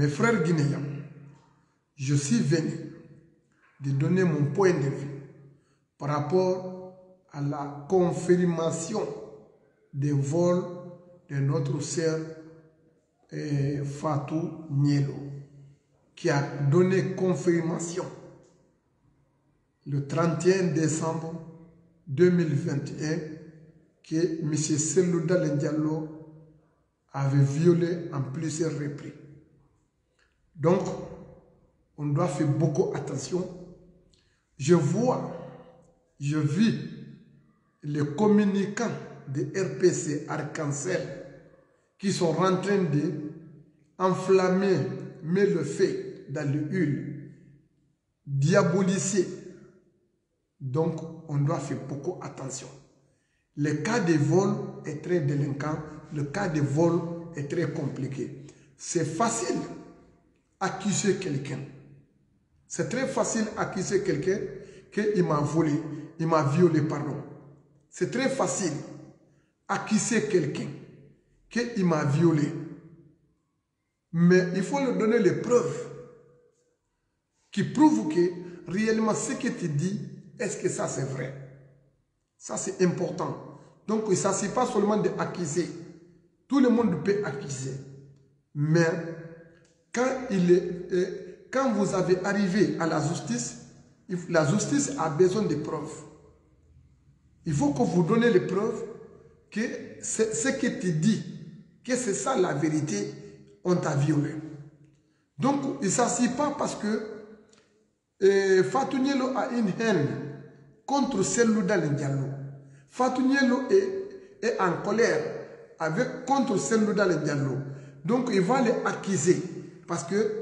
Mes frères guinéens, je suis venu de donner mon point de vue par rapport à la confirmation des vols de notre sœur eh, Fatou Nielo, qui a donné confirmation le 31 décembre 2021 que M. Selouda Diallo avait violé en plusieurs reprises. Donc, on doit faire beaucoup attention. Je vois, je vis les communicants de RPC Arc-en-Ciel qui sont en train de enflammer, mais le fait dans l'huile, diaboliser. Donc, on doit faire beaucoup attention. Le cas de vol est très délinquant, le cas de vol est très compliqué. C'est facile accuser quelqu'un. C'est très facile accuser quelqu'un qu'il m'a volé, il m'a violé, pardon. C'est très facile accuser quelqu'un qu'il m'a violé. Mais il faut lui donner les preuves qui prouvent que réellement ce que tu dis, est-ce que ça c'est vrai? Ça c'est important. Donc ne s'agit pas seulement d'accuser. Tout le monde peut accuser. Mais quand, il est, euh, quand vous avez arrivé à la justice, la justice a besoin de preuves. Il faut que vous donniez les preuves que ce que tu dis, que c'est ça la vérité, on t'a violé. Donc, il ne s'agit pas parce que euh, Fatou Nielo a une haine contre Selouda Diallo. Fatou Nielo est, est, en colère avec, contre Selouda Diallo. Donc, il va les accuser parce que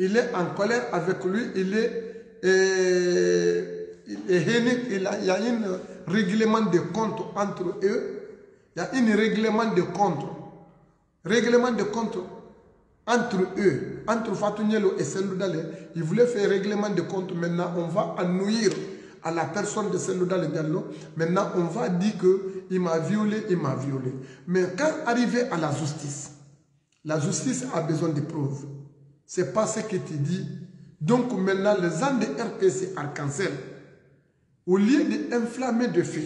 il est en colère avec lui, il est, euh, il est haineux, il, il y a un règlement de compte entre eux, il y a un règlement de compte, règlement de compte entre eux, entre Fatunielo et Seloudale, ils voulaient faire règlement de compte, maintenant on va annuire à la personne de Seloudale Diallo, maintenant on va dire qu'il m'a violé, il m'a violé. Mais quand arrivé à la justice, la justice a besoin de preuves. C'est pas ce que tu dis. Donc maintenant, les gens de RPC Arc-en-Ciel, au lieu d'inflammer de feu,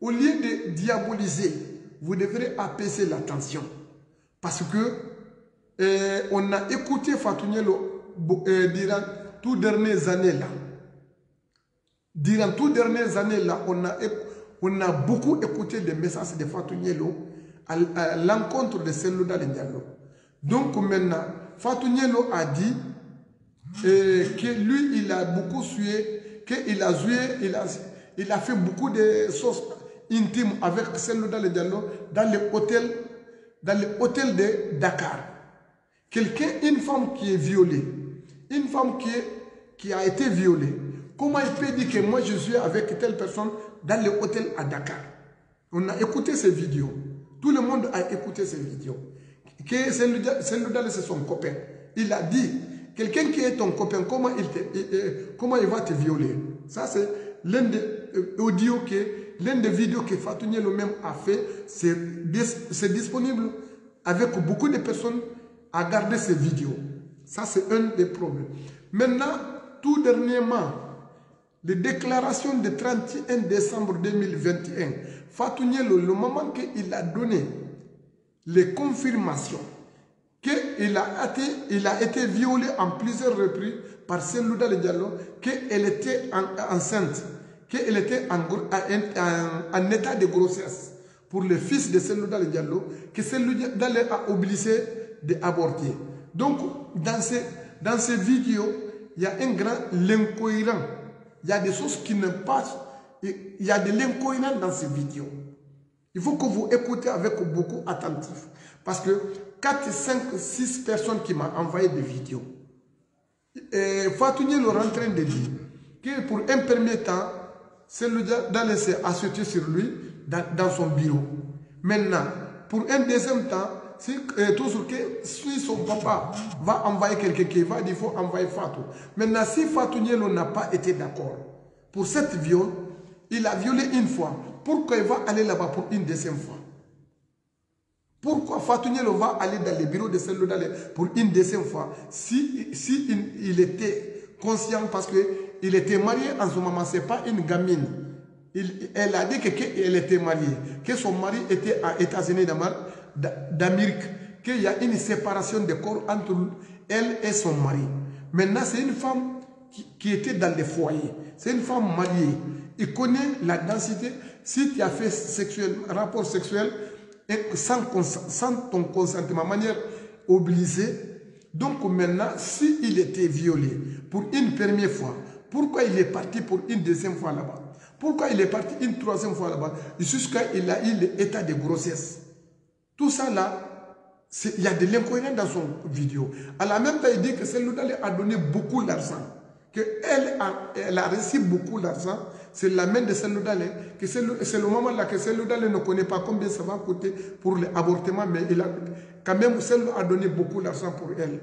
au lieu de diaboliser, vous devrez apaiser la tension. Parce que eh, on a écouté Fatounielo eh, durant toutes dernières années là. Durant toutes dernières années là, on a, on a beaucoup écouté des messages de Fatounielo à, à l'encontre de Selouda Diallo. Donc maintenant, Fatou Nielo a dit que lui, il a beaucoup sué, qu'il a joué, il a, il a fait beaucoup de choses intimes avec Selouda Diallo dans les hôtels, dans les de Dakar. Quelqu'un, une femme qui est violée, une femme qui, a été violée, comment il peut dire que moi je suis avec telle personne dans les hôtels à Dakar? On a écouté ces vidéos. Tout le monde a écouté ces vidéos que c'est son copain. Il a dit, quelqu'un qui est ton copain, comment il, te, comment il va te violer? Ça, c'est l'un des audios, que, l'un des vidéos que Fatou le même a fait. C'est disponible avec beaucoup de personnes à garder ces vidéos. Ça, c'est un des problèmes. Maintenant, tout dernièrement, les déclarations du 31 décembre 2021, Fatou le moment qu'il a donné les confirmations qu'il a, été, il a été violé en plusieurs reprises par Selouda Diallo, qu'elle était en, enceinte, qu'elle était en, en, état de grossesse pour le fils de Selouda Diallo, que Selouda a obligé d'aborter. Donc, dans ces, dans ces vidéos, il y a un grand l'incohérent. Il y a des choses qui ne passent. Il y a de l'incohérent dans ces vidéos. Il faut que vous écoutez avec beaucoup attentif. Parce que 4, 5, 6 personnes qui m'ont envoyé des vidéos. Fatouni leur en train de dire que pour un premier temps, c'est le dans laisser assurer sur lui dans, son bureau. Maintenant, pour un deuxième temps, si, euh, toujours que si son papa va envoyer quelqu'un qui va qu'il faut envoyer Fatou. Maintenant, si Fatou n'a pas été d'accord pour cette viol, il a violé une fois. Pourquoi il va aller là-bas pour une deuxième fois? Pourquoi Fatou va aller dans les bureaux de Sello pour une deuxième fois? Si, si il, était conscient parce qu'il était marié en ce moment, ce n'est pas une gamine. Elle a dit qu'elle était mariée, que son mari était à États-Unis d'Amérique, qu'il y a une séparation de corps entre elle et son mari. Maintenant, c'est une femme qui, qui, était dans les foyers. C'est une femme mariée. Il connaît la densité. Si tu as fait sexuel, rapport sexuel, sans, ton consentement, manière obligée. Donc maintenant, s'il était violé pour une première fois, pourquoi il est parti pour une deuxième fois là-bas? Pourquoi il est parti une troisième fois là-bas? Jusqu'à il a eu l'état de grossesse. Tout ça là, il y a de l'incohérence dans son vidéo. À la même temps, il dit que celui-là a donné beaucoup d'argent. Qu'elle elle a reçu beaucoup d'argent c'est la main de Seludale, que c'est le, moment là que Seludale ne connaît pas combien ça va coûter pour l'avortement, mais il a, quand même, Seludale a donné beaucoup d'argent pour elle.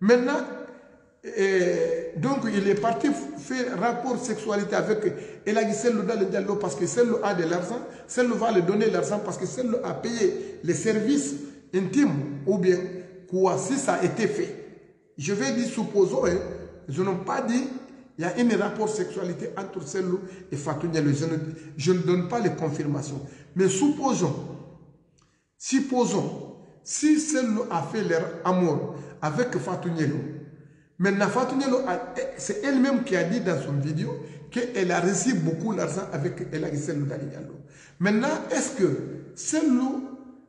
Maintenant, donc il est parti faire rapport sexualité avec elle a dit Seludale Diallo parce que celle a de l'argent, celle va lui donner l'argent parce que celle a payé les services intimes ou bien quoi, si ça a été fait. Je vais dire supposons, hein, je n'ai pas dit il y a un rapport sexualité entre Sello et Fatou Je, ne, donne pas les confirmations. Mais supposons, supposons, si Sello a fait leur amour avec Fatou maintenant Fatou c'est elle-même qui a dit dans son vidéo qu'elle a reçu beaucoup d'argent avec El Sello Maintenant, est-ce que Sello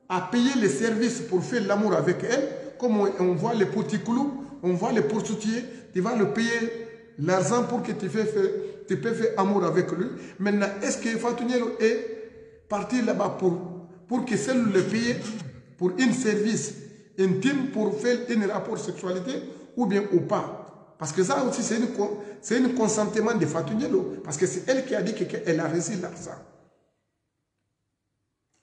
a payé les services pour faire l'amour avec elle? Comme on, voit les petits clous, on voit les prostituées, tu vas le payer l'argent pour que tu, fais, peux faire amour avec lui. Maintenant, est-ce que Fatou est parti là-bas pour, pour que celle le paye pour un service intime pour faire un rapport sexualité ou bien ou pas? Parce que ça aussi, c'est un consentement de Fatou Parce que c'est elle qui a dit qu'elle a reçu l'argent.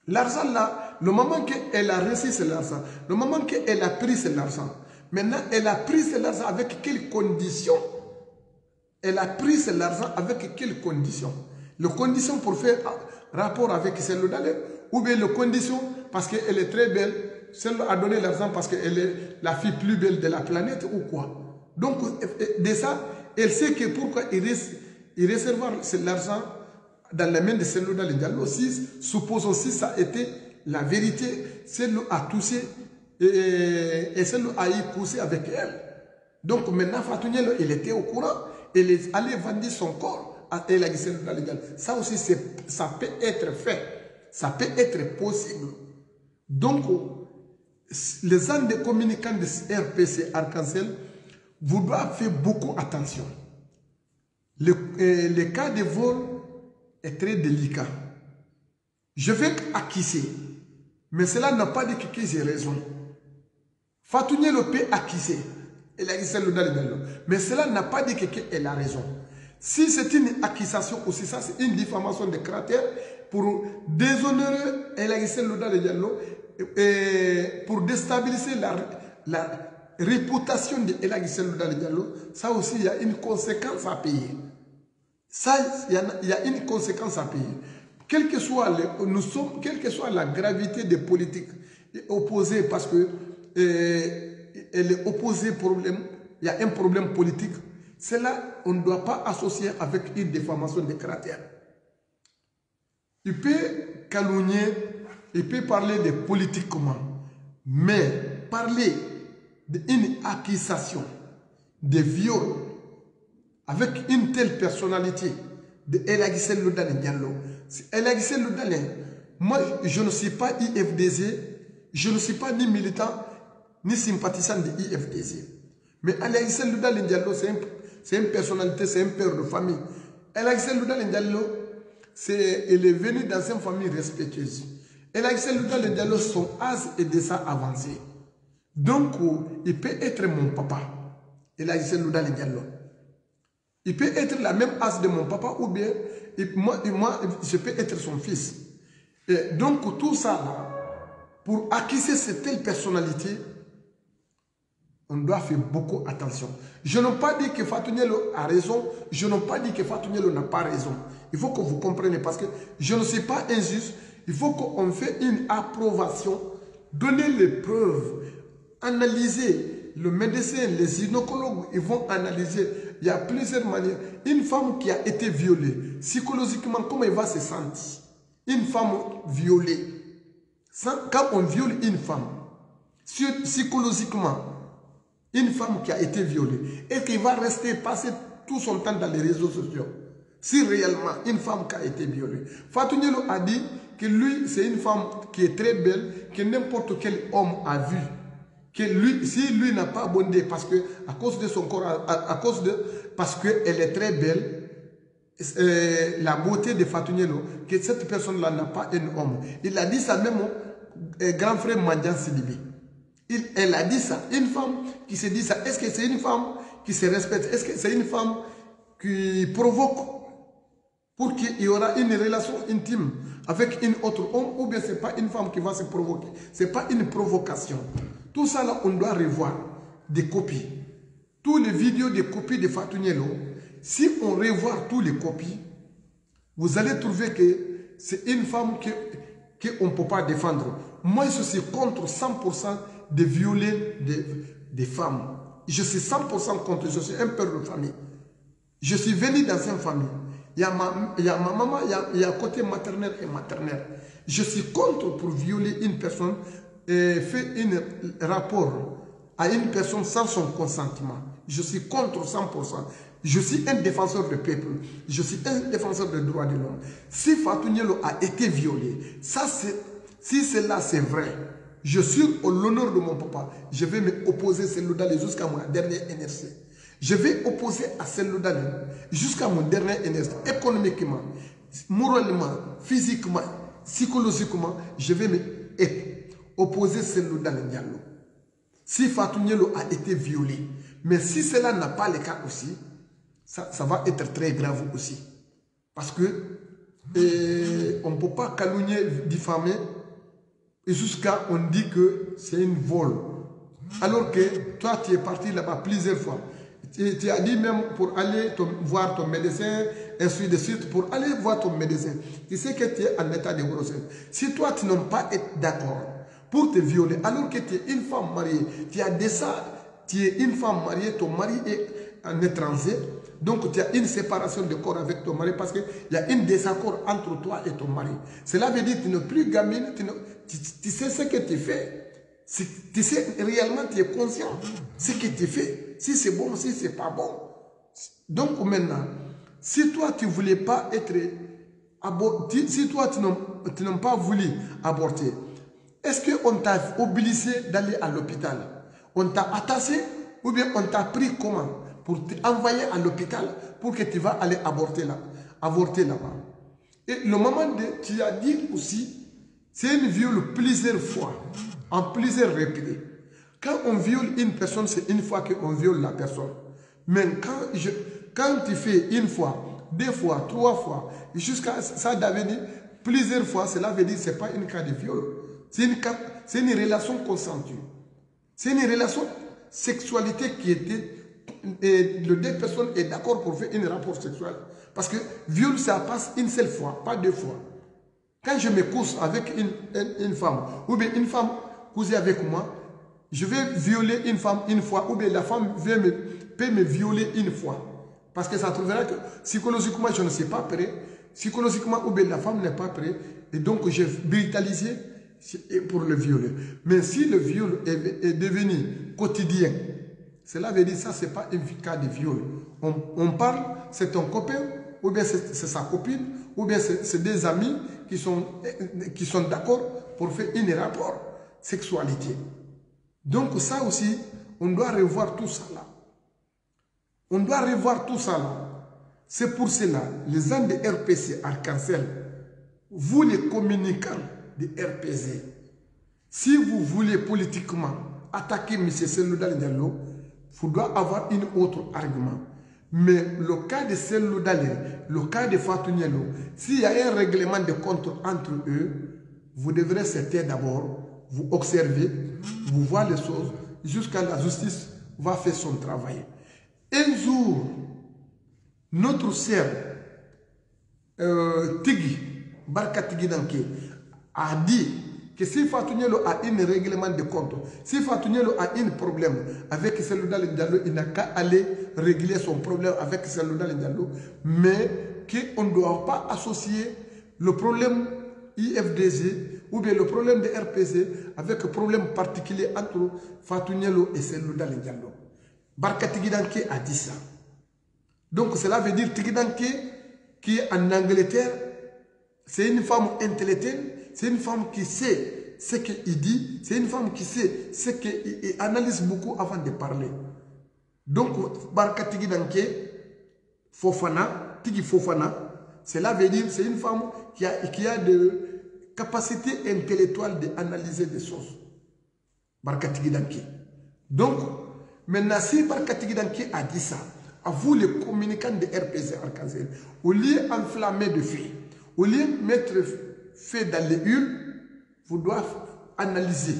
L'argent là, le moment qu'elle a reçu cet argent, le moment qu'elle a pris cet argent, maintenant elle a pris cet argent avec quelles conditions? Elle a pris l'argent avec quelles conditions? Les conditions pour faire rapport avec celle d'aller ou bien les conditions parce qu'elle est très belle, celle a donné l'argent parce qu'elle est la fille plus belle de la planète ou quoi? Donc, de ça, elle sait que pourquoi il, il recevoir l'argent dans les mains de celle dans Diallo. Si, supposons si ça a été la vérité, celle a touché et, et a y poussé avec elle. Donc maintenant, Fatouniel, il était au courant et aller vendre son corps à El Ça aussi, ça peut être fait. Ça peut être possible. Donc, les ans de communicants de RPC Arc-en-Ciel, vous doivent faire beaucoup attention. Le, euh, cas de vol est très délicat. Je vais acquiescer, mais cela n'a pas dit que j'ai raison. Fatouné le peut Mais cela n'a pas dit qu'elle a raison. Si c'est une accusation ou si ça c'est une diffamation de caractère pour déshonorer El Diallo et pour déstabiliser la, réputation de El Diallo, ça aussi il y a une conséquence à payer. Ça, il y, a, une conséquence à payer. Quelle que soit, nous sommes, quelle que soit la gravité des politiques opposées parce que euh, elle est opposée problème, il y a un problème politique, cela, on ne doit pas associer avec une déformation de caractère. Il peut calomnier, il peut parler de politiquement, mais parler d'une accusation, de viol, avec une telle personnalité de Elagisel Loudalen Diallo. Loudalen, moi je ne suis pas IFDZ, je ne suis pas ni militant, ni sympathisant de IFDC. Mais Alex Loudal Ndiallo, c'est une personnalité, c'est un père de famille. Alex Loudal Ndiallo, c'est, il est venu dans une famille respectueuse. Alex Loudal Ndiallo, son âge est déjà avancé. Donc, il peut être mon papa. Alex Loudal Ndiallo. Il peut être la même âge de mon papa ou bien moi, moi, je peux être son fils. Et donc, tout ça, pour acquérir cette telle personnalité, on doit faire beaucoup attention. Je n'ai pas dit que Fatunielo a raison, je n'ai pas dit que Fatunielo n'a pas raison. Il faut que vous compreniez parce que je ne suis pas injuste. Il faut qu'on fait une approbation donner les preuves, analyser. Le médecin, les gynécologues, ils vont analyser. Il y a plusieurs manières. Une femme qui a été violée, psychologiquement, comment elle va se sentir? Une femme violée. Quand on viole une femme, psychologiquement, une femme qui a été violée, est-ce qu'elle va rester passer tout son temps dans les réseaux sociaux Si réellement une femme qui a été violée. Fatou a dit que lui, c'est une femme qui est très belle, que n'importe quel homme a vu. Que lui, si lui n'a pas abondé parce que, à cause de son corps, à, cause de, parce qu'elle est très belle, euh, la beauté de Fatou que cette personne-là n'a pas un homme. Il a dit ça même au euh, grand frère Mandian Sidibi. Elle a dit ça. Une femme qui se dit ça, est-ce que c'est une femme qui se respecte? Est-ce que c'est une femme qui provoque pour qu'il y aura une relation intime avec une autre homme? Ou bien ce n'est pas une femme qui va se provoquer? Ce n'est pas une provocation. Tout ça là, on doit revoir des copies. Tous les vidéos des copies de Fatou si on revoit tous les copies, vous allez trouver que c'est une femme qu'on ne peut pas défendre. Moi, je suis contre 100% de violer des, femmes. Je suis 100% contre, je suis un père de famille. Je suis venu dans une famille. Il y a ma, maman, il y a, côté maternel et maternel. Je suis contre pour violer une personne et faire un rapport à une personne sans son consentement. Je suis contre 100%. Je suis un défenseur du peuple. Je suis un défenseur des droits de l'homme. Si Fatou a été violé, ça si cela c'est vrai, je suis au l'honneur de mon papa. Je vais m'opposer à celle jusqu'à mon dernier NRC. Je vais opposer à celle jusqu'à mon dernier instant, économiquement, moralement, physiquement, psychologiquement, je vais me opposer à celle Diallo. Si Fatou a été violé, mais si cela n'a pas le cas aussi, ça, ça, va être très grave aussi. Parce que on ne peut pas calomnier, diffamer, et jusqu'à on dit que c'est une vol. Alors que toi, tu es parti là-bas plusieurs fois. Tu, as dit même pour aller voir ton médecin, ainsi de suite, pour aller voir ton médecin. Tu sais que tu es en état de grossesse. Si toi, tu n'as pas été d'accord pour te violer, alors que tu es une femme mariée, tu as déjà, tu es une femme mariée, ton mari est un étranger, donc tu as une séparation de corps avec ton mari parce qu'il y a un désaccord entre toi et ton mari. Cela veut dire que tu n'es plus gamine, tu, tu sais ce que tu fais. Tu sais réellement, tu es conscient ce que tu fais. Si c'est bon, si c'est pas bon. Donc maintenant, si toi tu voulais pas être aborté, si toi tu n'as pas voulu aborter, est-ce qu'on t'a obligé d'aller à l'hôpital? On t'a attaché ou bien on t'a pris comment Pour t'envoyer à l'hôpital pour que tu vas aller aborter là, avorter là-bas? Et le moment de, tu as dit aussi, c'est une viol plusieurs fois en plusieurs reprises. Quand on viole une personne, c'est une fois qu'on viole la personne. Mais quand, je, quand tu fais une fois, deux fois, trois fois, jusqu'à ça devenir plusieurs fois, cela veut dire que ce n'est pas une cas de viol. C'est une, une relation consentie. C'est une relation sexualité qui était... Et les deux personnes est d'accord pour faire un rapport sexuel. Parce que viol, ça passe une seule fois, pas deux fois. Quand je me couche avec une, une, femme, ou bien une femme coucher avec moi, je vais violer une femme une fois, ou bien la femme me, peut me violer une fois. Parce que ça trouvera que psychologiquement, je ne suis pas prêt. Psychologiquement, ou bien la femme n'est pas prête. Et donc, j'ai brutalisé pour le violer. Mais si le viol est, devenu quotidien, cela veut dire ça, ce n'est pas un cas de viol. On, on parle, c'est ton copain, ou bien c'est sa copine, ou bien c'est des amis qui sont, qui sont d'accord pour faire un rapport sexualité. Donc ça aussi, on doit revoir tout ça là. On doit revoir tout ça là. C'est pour cela, les gens de RPC Arc-en-Ciel, vous les communicants de RPC, si vous voulez politiquement attaquer M. Seloudal Diallo, vous devez avoir un autre argument. Mais le cas de Seloudal, le cas de Fatou s'il y a un règlement de compte entre eux, vous devrez c'était d'abord vous observez, vous voyez les choses, jusqu'à la justice va faire son travail. Un jour, notre sœur euh, Tigui, Barka Tigui a dit que si Fatougnelo a un règlement de compte, si Fatougnelo a un problème avec Selouda Diallo, il n'a qu'à aller régler son problème avec Selouda Diallo, mais qu'on ne doit pas associer le problème IFDG ou bien le problème de RPC avec un problème particulier entre Fatougnelo et Selouda Diallo. Barka Tigidanke a dit ça. Donc cela veut dire Tigidanke qui est en Angleterre, c'est une femme intellectuelle, c'est une femme qui sait ce qu'il dit, c'est une femme qui sait ce qu'il analyse beaucoup avant de parler. Donc, Barka Tigidanke, Fofana, Tigi Fofana, cela veut dire c'est une femme qui a, qui a de capacité intellectuelle d'analyser des choses. Barka Tigidanke. Donc, maintenant, si Barka Tigidanke a dit ça, à vous les communicants de RPC Arkansas, au lieu d'enflammer de feu, au lieu de mettre fait dans les huiles, vous devez analyser.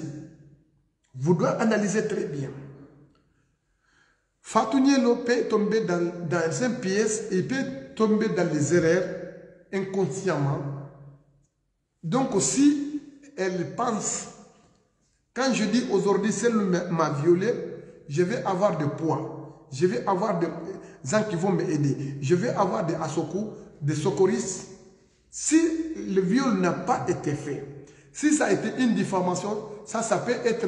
Vous devez analyser très bien. Fatounielo peut tomber dans, dans un pièce et peut tomber dans les erreurs inconsciemment. Donc si elle pense, quand je dis aujourd'hui celle m'a violé, je vais avoir de poids, je vais avoir des gens qui vont m'aider, je vais avoir des asoko, des secouristes, si le viol n'a pas été fait, si ça a été une diffamation, ça, ça peut être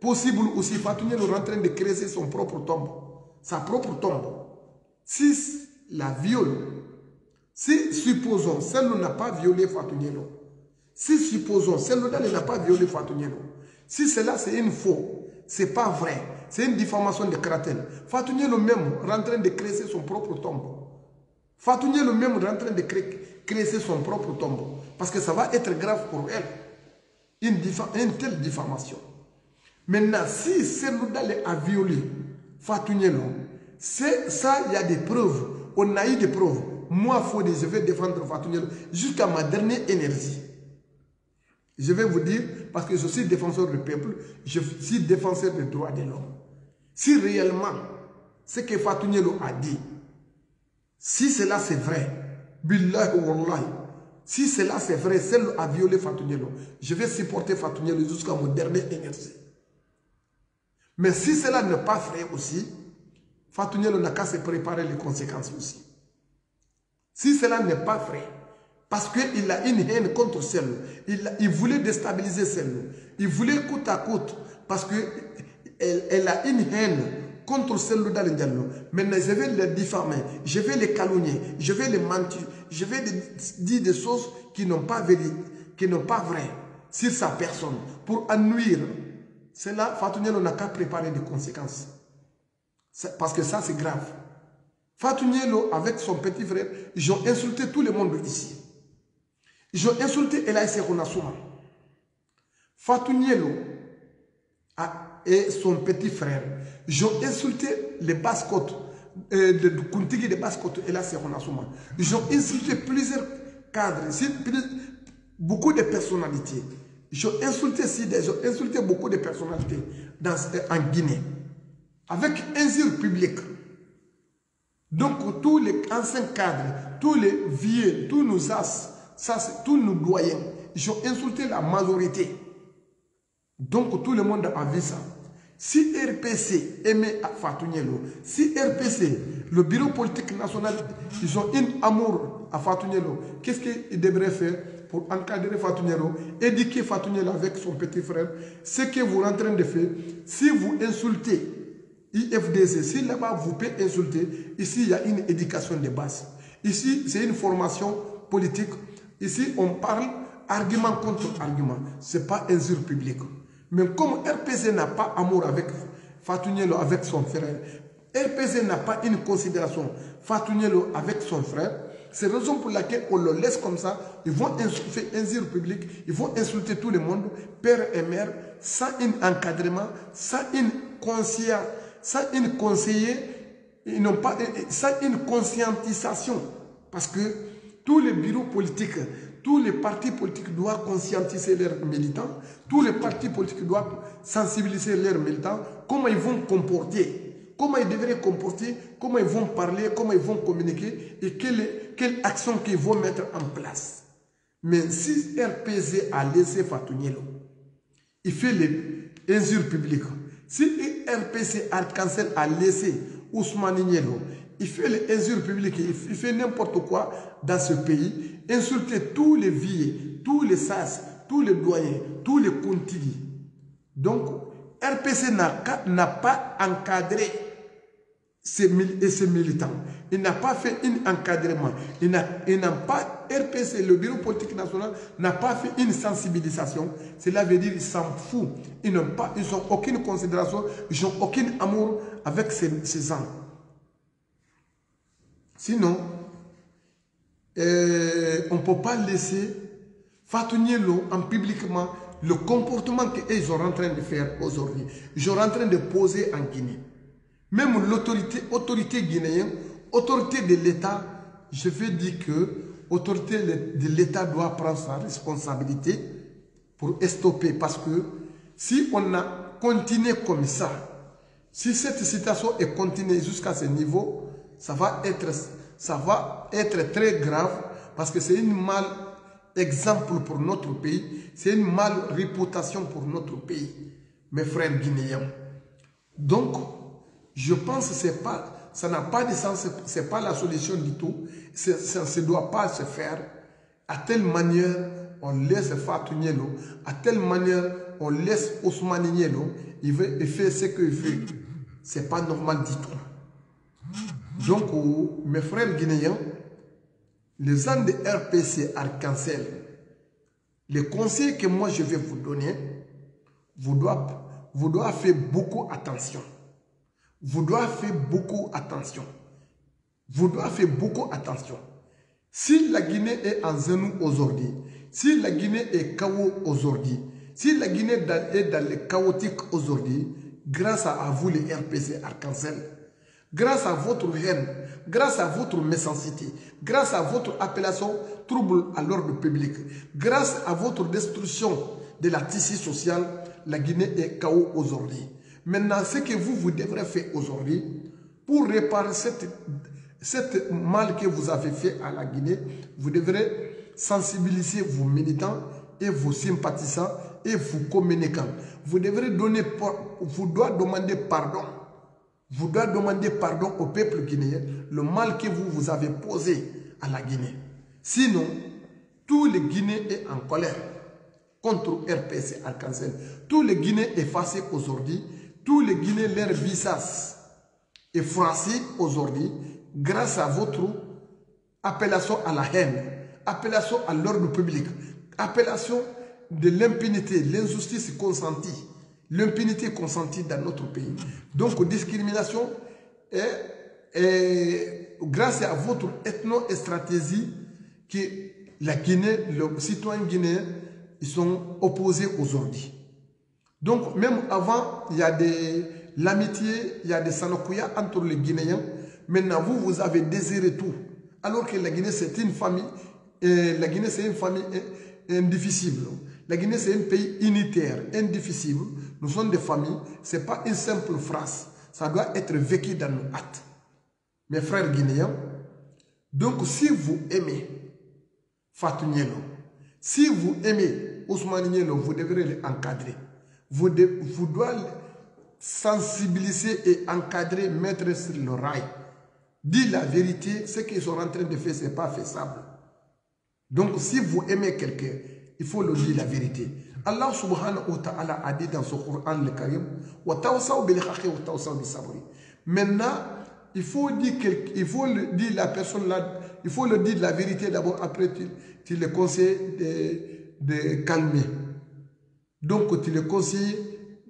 possible aussi. Fatounia est en train de créer son propre tombe, sa propre tombe. Si la viole, si supposons celle n'a pas violé Fatounielo, si supposons celle n'a pas violé Fatounielo, si cela c'est une faux, c'est pas vrai, c'est une diffamation de caractère, Fatounielo même est en train de créer son propre tombe. Fatounielo même est en train de créer créer son propre tombeau. Parce que ça va être grave pour elle. Une, une telle diffamation. Maintenant, si Seloudale a violé Fatougnelo, c'est ça, il y a des preuves. On a eu des preuves. Moi, Fodé, je vais défendre Fatougnelo jusqu'à ma dernière énergie. Je vais vous dire, parce que je suis défenseur du peuple, je suis défenseur des droits de l'homme. Si réellement ce que Fatougnelo a dit, si cela c'est vrai, Billahi. Si cela c'est vrai, celle a violé Fatougnelo, je vais supporter Fatougnelo jusqu'à mon dernier énergie. Mais si cela n'est pas vrai aussi, Fatougnelo n'a qu'à se préparer les conséquences aussi. Si cela n'est pas vrai, parce qu'il a une haine contre celle, il, il voulait déstabiliser celle, il voulait coûte à coûte, parce qu'elle elle a une haine contre celle de Diallo. Maintenant, je vais les diffamer, je vais les calomnier, je vais les mentir, je vais dire des choses qui n'ont pas qui n'ont pas vrai sur sa personne pour ennuire. Cela, Fatounielo n'a qu'à préparer des conséquences. Parce que ça, c'est grave. Fatounielo, avec son petit frère, ils ont insulté tout le monde ici. Ils ont insulté Elaïse Ronassouma. Fatounielo et son petit frère ils ont insulté les basses-côtes, euh, de Kuntigi là c'est Ronassouma. Ils ont insulté plusieurs cadres, beaucoup de personnalités. Ont insulté, ont insulté beaucoup de personnalités dans, en Guinée. Avec injure publique. Donc tous les anciens cadres, tous les vieux, tous nos as, tous nos doyens, ils ont insulté la majorité. Donc tout le monde a vu ça. Si RPC aimait Fatougnelo, si RPC, le bureau politique national, ils ont un amour à Fatougnelo, qu'est-ce qu'ils devraient faire? Pour encadrer Fatougnelo, éduquer Fatougnelo avec son petit frère Ce que vous êtes en train de faire, si vous insultez IFDC, si là-bas vous pouvez insulter, ici il y a une éducation de base. Ici, c'est une formation politique. Ici, on parle argument contre argument. Ce n'est pas insulte publique. Mais comme RPC n'a pas amour avec Fatougnelo, avec son frère, RPC n'a pas une considération Fatougnelo avec son frère, c'est la raison pour laquelle on le laisse comme ça. Ils vont faire un public, ils vont insulter tout le monde, père et mère, sans un encadrement, sans une conscience, sans une conseiller, sans une conscientisation. Parce que tous les bureaux politiques, tous les partis politiques doivent conscientiser leurs militants, tous les partis politiques doivent sensibiliser leurs militants, comment ils vont comporter, comment ils devraient comporter, comment ils vont parler, comment ils vont communiquer et quelle, quelle action qu'ils vont mettre en place. Mais si RPC a laissé Fatou il fait les injures publiques. Si RPC Arc-en-Ciel a laissé Ousmane Nielo, il fait les injures publiques, il fait n'importe quoi dans ce pays, insulter tous les vieux, tous les sas, tous les doyens, tous les contigui. Donc, RPC n'a pas encadré ses, militants. Il n'a pas fait un encadrement. Il n'a pas, RPC, le bureau politique national, n'a pas fait une sensibilisation. Cela veut dire qu'ils s'en foutent. Ils n'ont aucune considération, ils n'ont aucun amour avec ces, ces gens. Sinon, euh, on ne peut pas laisser Fatounier en publiquement le comportement qu'ils sont en train de faire aujourd'hui. Ils sont en train de poser en Guinée. Même l'autorité autorité guinéenne, autorité de l'État, je veux dire que l'autorité de l'État doit prendre sa responsabilité pour stopper. Parce que si on a continué comme ça, si cette situation est continuée jusqu'à ce niveau, ça va être, ça va être très grave parce que c'est une mal exemple pour notre pays, c'est une mal réputation pour notre pays, mes frères guinéens. Donc, je pense que ça n'a pas de sens, c'est pas la solution du tout. Ça ne doit pas se faire. À telle manière, on laisse Fatou à telle manière, on laisse Ousmane Nielo, il, il fait ce qu'il fait. C'est pas normal du tout. Donc, oh, mes frères guinéens, les gens de RPC Arc-en-Ciel, les conseils que moi je vais vous donner, vous doivez, vous faire beaucoup attention. Vous devez faire beaucoup attention. Vous devez faire beaucoup attention. Si la Guinée est en zenou aujourd'hui, si la Guinée est chaos aujourd'hui, si la Guinée est dans le chaotique aujourd'hui, grâce à vous les RPC Arc-en-Ciel, grâce à votre haine, grâce à votre méchanceté, grâce à votre appellation trouble à l'ordre public, grâce à votre destruction de la tissu sociale, la Guinée est chaos aujourd'hui. Maintenant, ce que vous, vous devrez faire aujourd'hui, pour réparer cette, mal que vous avez fait à la Guinée, vous devrez sensibiliser vos militants et vos sympathisants et vos communicants. Vous devrez donner, vous doit demander pardon. Vous devez demander pardon au peuple guinéen le mal que vous, vous avez posé à la Guinée. Sinon, tous les Guinéens sont en colère contre RPC Arc-en-Ciel. Tous les Guinéens effacés aujourd'hui tous les Guinéens, leur visage est froissé aujourd'hui grâce à votre appellation à la haine, appellation à l'ordre public, appellation de l'impunité, l'injustice consentie, l'impunité consentie dans notre pays. Donc, discrimination est, grâce à votre ethno-stratégie que la Guinée, les citoyens guinéens, ils sont opposés aujourd'hui. Donc, même avant, il y a de l'amitié, il y a des sanokuya entre les Guinéens. Maintenant, vous, vous avez désiré tout. Alors que la Guinée, c'est une famille, la Guinée, c'est une famille indivisible. La Guinée, c'est un pays unitaire, indivisible. Nous sommes des familles. Ce n'est pas une simple phrase. Ça doit être vécu dans nos actes. Mes frères guinéens, donc si vous aimez Fatou si vous aimez Ousmane Nielo, vous devrez l'encadrer vous, vous doit sensibiliser et encadrer, mettre sur le rail. Dis la vérité, ce qu'ils sont en train de faire, ce n'est pas faisable. Donc, si vous aimez quelqu'un, il faut le dire la vérité. Allah subhanahu ta'ala a dit dans son Coran le Karim Maintenant, il faut dire, il faut dire la personne là, il faut le dire la vérité d'abord, après tu, tu le conseilles de, de calmer. Donc, tu le conseilles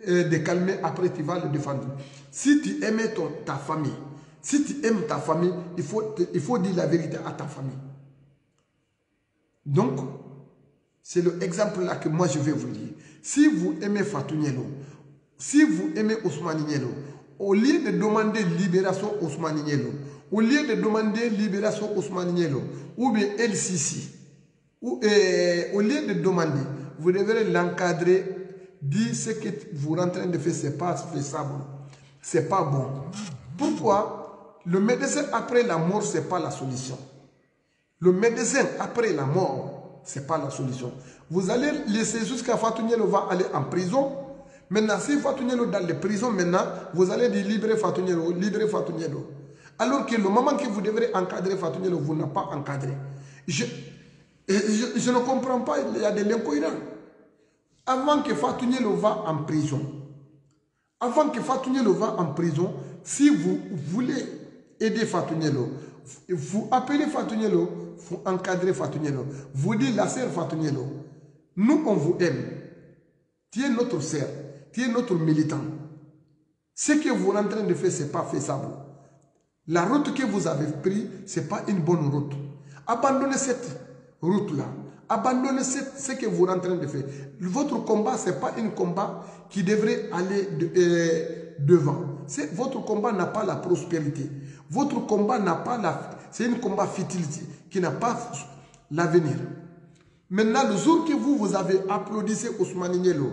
euh, de calmer, après tu vas le défendre. Si tu aimes ton, ta famille, si tu aimes ta famille, il faut, il faut dire la vérité à ta famille. Donc, c'est l'exemple là que moi je vais vous dire. Si vous aimez Fatou si vous aimez Ousmane Nielo, au lieu de demander libération Ousmane Nielo, au lieu de demander libération Ousmane Nielo, ou bien LCC, ou, euh, au lieu de demander, vous devrez l'encadrer, dire ce que vous êtes en train de faire, ce n'est pas faisable, ce n'est pas bon. Pourquoi? Le médecin après la mort, ce n'est pas la solution. Le médecin après la mort, ce n'est pas la solution. Vous allez laisser jusqu'à Fatougnelo va aller en prison. Maintenant, si Fatougnelo dans les prisons, maintenant, vous allez dire libérer Fatougnelo, libérer Fatougnelo. Alors que le moment que vous devrez encadrer Fatougnelo, vous n'avez pas encadré. Je, ne comprends pas, il y a de l'incohérence. Avant que Fatougnelo va en prison, avant que Fatougnelo va en prison, si vous voulez aider Fatougnelo, vous appelez Fatougnelo, vous encadrez Fatougnelo, vous dites la sœur Fatougnelo, nous on vous aime, tu es notre sœur, tu es notre militant. Ce que vous êtes en train de faire, ce n'est pas faisable. La route que vous avez prise, ce n'est pas une bonne route. Abandonnez cette route-là. Abandonnez ce que vous êtes en train de faire. Votre combat, ce n'est pas un combat qui devrait aller euh, devant. Votre combat n'a pas la prospérité. Votre combat n'a pas la... C'est un combat futilité qui n'a pas l'avenir. Maintenant, le jour que vous, vous avez applaudi Ousmane Nielo,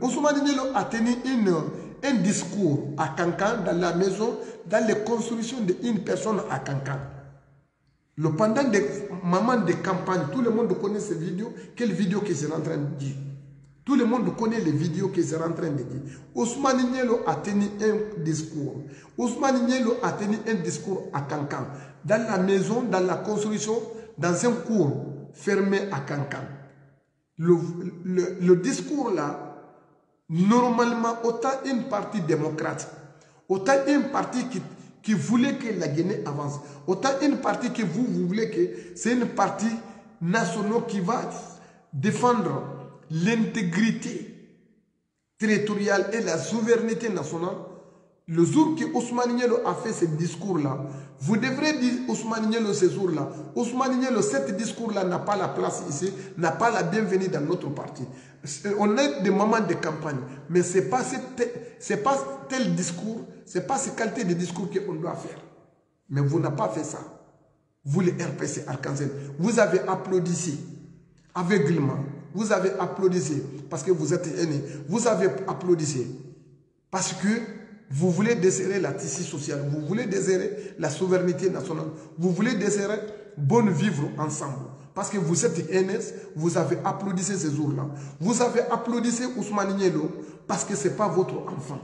Ousmane Nielo a tenu une, un discours à Cancan, dans la maison, dans les constructions d'une personne à Cancan. Le pendant des moments de campagne, tout le monde connaît ces vidéos. Quelle vidéo que c'est en train de dire? Tout le monde connaît les vidéos que c'est en train de dire. Ousmane Nielo a tenu un discours. Ousmane Nielo a tenu un discours à Cancan. Dans la maison, dans la construction, dans un cours fermé à Cancan. Le, le, le discours là, normalement, autant une partie démocrate, autant une partie qui, qui voulait que la Guinée avance, autant une partie que vous, vous voulez que c'est une partie nationale qui va défendre l'intégrité territoriale et la souveraineté nationale, le jour que Ousmane Nielo a fait ce discours-là, vous devrez dire Ousmane Nielo ce jour-là. Ousmane Nielo, ce discours-là n'a pas la place ici, n'a pas la bienvenue dans notre parti. On est des moments de campagne, mais ce n'est pas, pas tel discours, ce n'est pas cette qualité de discours qu'on doit faire. Mais vous n'avez pas fait ça. Vous, les RPC Arkansas, vous avez applaudi aveuglement. Vous avez applaudi parce que vous êtes aîné. Vous avez applaudi parce que vous voulez desserrer la tissu sociale, vous voulez desserrer la souveraineté nationale, vous voulez desserrer bonne vivre ensemble. Parce que vous êtes NS, vous avez applaudi ces jours-là. Vous avez applaudi Ousmane Nielo parce que ce n'est pas votre enfant.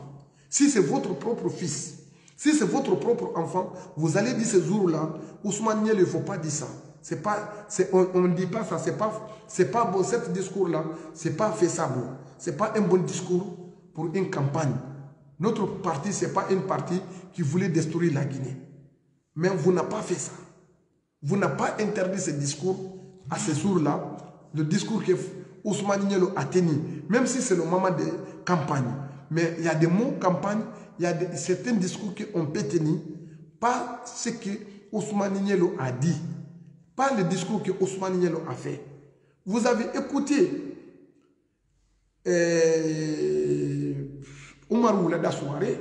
Si c'est votre propre fils, si c'est votre propre enfant, vous allez dire ce jour-là, Ousmane Nielo, il ne faut pas dire ça. C'est pas, on ne dit pas ça, c'est pas, c'est pas bon, ce discours-là, c'est pas faisable. C'est pas un bon discours pour une campagne. Notre parti, ce n'est pas une partie qui voulait détruire la Guinée. Mais vous n'avez pas fait ça. Vous n'avez pas interdit ce discours à ce jour-là, le discours que Ousmane Nielo a tenu, même si c'est le moment de campagne. Mais il y a des mots campagne, il y a certains discours qu'on peut tenir, pas ce que Ousmane Nielo a dit, pas le discours que Ousmane Nielo a fait. Vous avez écouté euh, Omar Oulada Soare.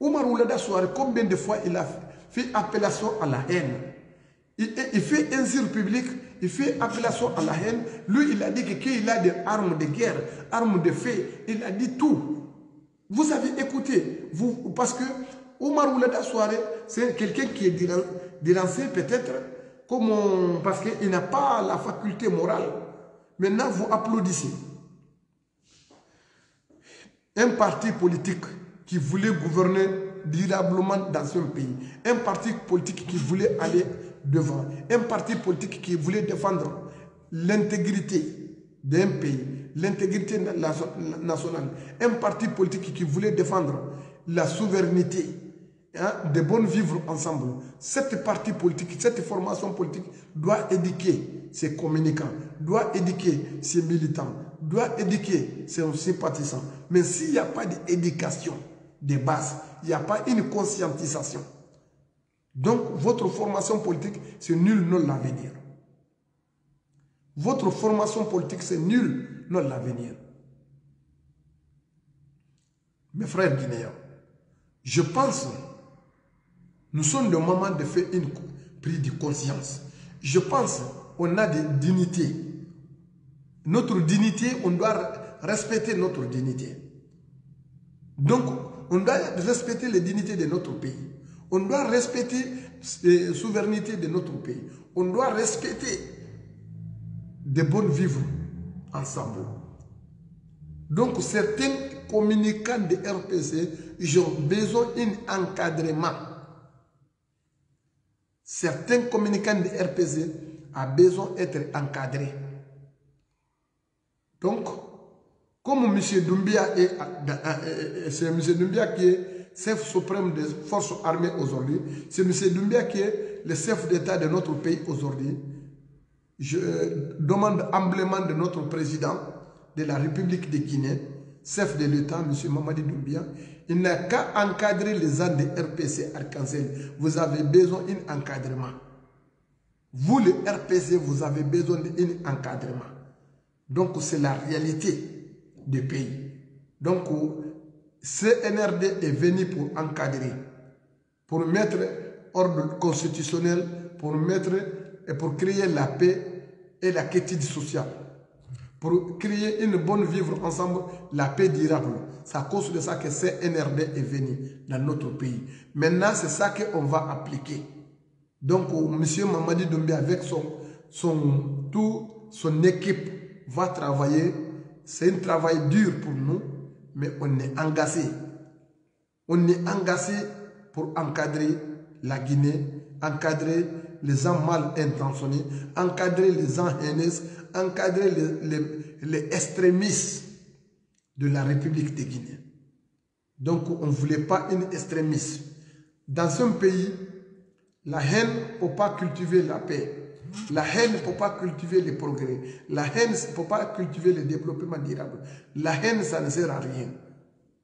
Omar Oulada Soare, combien de fois il a fait appellation à la haine? Il, fait injure public, il fait appellation à la haine. Lui, il a dit qu'il a des armes de guerre, armes de feu. Il a dit tout. Vous avez écouté, vous, parce que Omar Oulada Soare, c'est quelqu'un qui est délancé peut-être, parce qu'il n'a pas la faculté morale. Maintenant, vous applaudissez un parti politique qui voulait gouverner durablement dans un pays, un parti politique qui voulait aller devant, un parti politique qui voulait défendre l'intégrité d'un pays, l'intégrité nationale, un parti politique qui voulait défendre la souveraineté, hein, de bon vivre ensemble. Cette parti politique, cette formation politique doit éduquer ses communicants, doit éduquer ses militants, doit éduquer ses sympathisants. Mais s'il n'y a pas d'éducation de base, il n'y a pas une conscientisation. Donc, votre formation politique, c'est nul, non l'avenir. Votre formation politique, c'est nul, non l'avenir. Mes frères guinéens, je pense, nous sommes le moment de faire une prise de conscience. Je pense, on a des dignités. Notre dignité, on doit respecter notre dignité. Donc, on doit respecter les dignités de notre pays. On doit respecter la souveraineté de notre pays. On doit respecter de bon vivre ensemble. Donc certains communicants de RPC, ont besoin d'un encadrement. Certains communicants de RPC ont besoin d'être encadrés. Donc, comme M. Doumbia est, c'est M. Doumbia qui est chef suprême des forces armées aujourd'hui, c'est M. Doumbia qui est le chef d'État de notre pays aujourd'hui, je demande humblement de notre président de la République de Guinée, chef de l'État, M. Mamadi Doumbia, il n'a qu'à encadrer les gens de RPC Arc-en-Ciel. Vous avez besoin d'un encadrement. Vous, le RPC, vous avez besoin d'un encadrement. Donc, c'est la réalité du pays. Donc, CNRD est venu pour encadrer, pour mettre ordre constitutionnel, pour mettre et pour créer la paix et la quiétude sociale pour créer une bonne vivre ensemble, la paix durable. C'est à cause de ça que CNRD est venu dans notre pays. Maintenant, c'est ça qu'on va appliquer. Donc, M. Mamadi Doumbé, avec son, son, tout, son équipe, va travailler. C'est un travail dur pour nous, mais on est engagé. On est engagé pour encadrer la Guinée, encadrer les gens mal intentionnés, encadrer les gens haineux, encadrer les, extrémistes de la République de Guinée. Donc, on ne voulait pas une extrémiste. Dans un pays, la haine ne peut pas cultiver la paix. La haine ne peut pas cultiver le progrès. La haine ne peut pas cultiver le développement durable. La haine, ça ne sert à rien.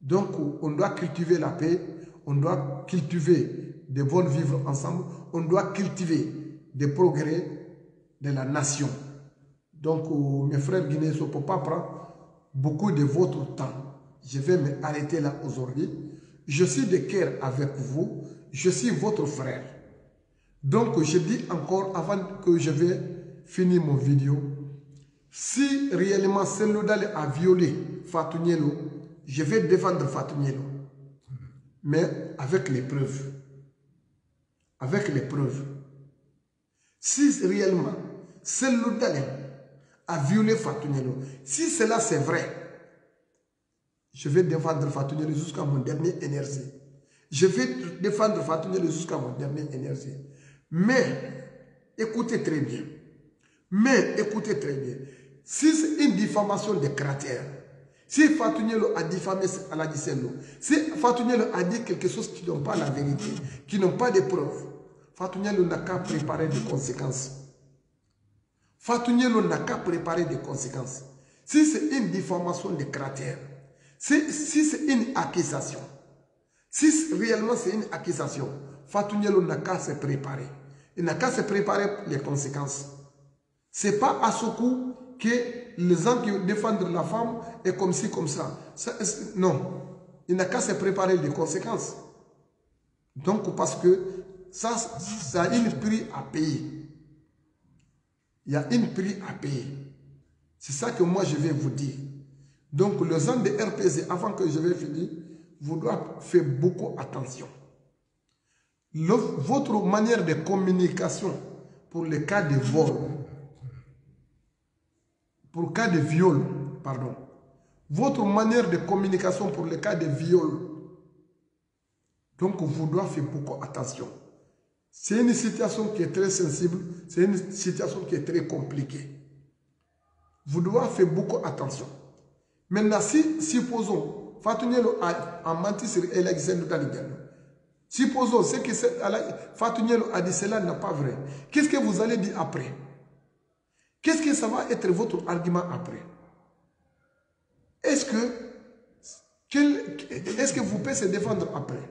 Donc, on doit cultiver la paix, on doit cultiver de bonnes vivre ensemble, on doit cultiver des progrès de la nation. Donc, euh, mes frères guinéens, ne peut pas prendre beaucoup de votre temps. Je vais m'arrêter là aujourd'hui. Je suis de cœur avec vous. Je suis votre frère. Donc, je dis encore, avant que je vais finir mon vidéo, si réellement Selodale a violé Fatou je vais défendre Fatou Mais avec les preuves. Avec les preuves. Si réellement Selodale a violé Fatou Si cela c'est vrai, je vais défendre Fatou jusqu'à mon dernier énergie. Je vais défendre Fatou jusqu'à mon dernier énergie. Mais, écoutez très bien. Mais, écoutez très bien. Si c'est une diffamation de cratère, si Fatou a diffamé Aladissello, si Fatou a dit quelque chose qui n'ont pas la vérité, qui n'ont pas de preuves, Fatou n'a qu'à préparer des conséquences. Fatou n'a qu'à préparer des conséquences. Si c'est une diffamation de cratère, si, c'est une accusation, si réellement c'est une accusation, Fatou n'a qu'à se préparer. Il n'a qu'à se préparer les conséquences. C'est pas à ce coup que les gens qui défendent la femme est comme ci, comme ça. non. Il n'a qu'à se préparer les conséquences. Donc, parce que ça, ça a une prix à payer il y a un prix à payer. C'est ça que moi je vais vous dire. Donc les gens de RPC, avant que je vais finir, vous devez faire beaucoup attention. Votre manière de communication pour le cas de vol, pour le cas de viol, pardon, votre manière de communication pour le cas de viol, donc vous devez faire beaucoup attention. C'est une situation qui est très sensible, c'est une situation qui est très compliquée. Vous devez faire beaucoup attention. Maintenant, si, supposons, Fatou a, menti sur Alexandre Daligano. Supposons ce que Fatou a dit, cela n'est pas vrai. Qu'est-ce que vous allez dire après? Qu'est-ce que ça va être votre argument après? Est-ce que, est -ce que vous pouvez se défendre après?